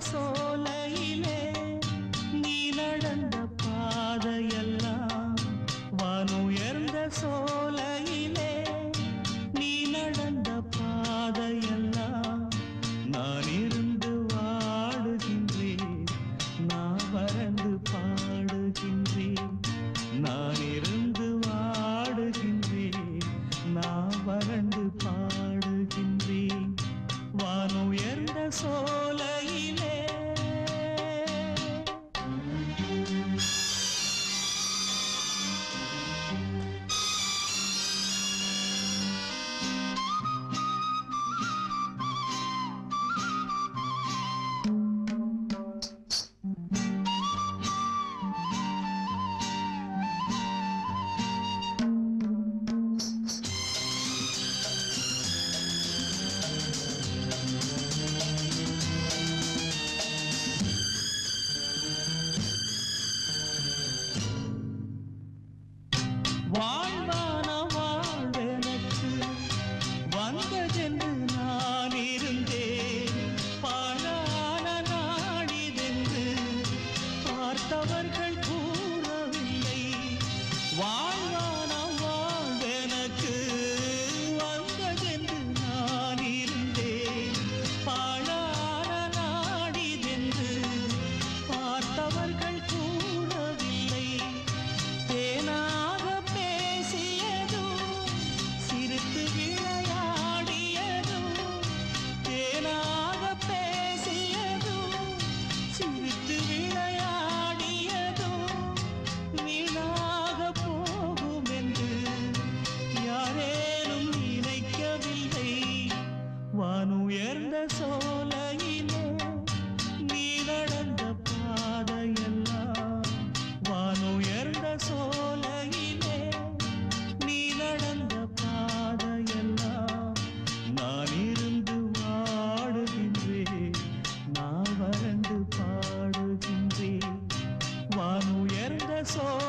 சோலையிலே நீ நடந்த பாதையெல்லாம் வானுயர்ந்த சோலையிலே நீ நடந்த பாதையெல்லாம். நான் இருந்து வாடுகின்றேன் நான் வறந்து பாடுகின்றேன். நான் இருந்து வாடுகின்றேன் நான் வறண்டு பாடுகின்றேன் வா do me நான்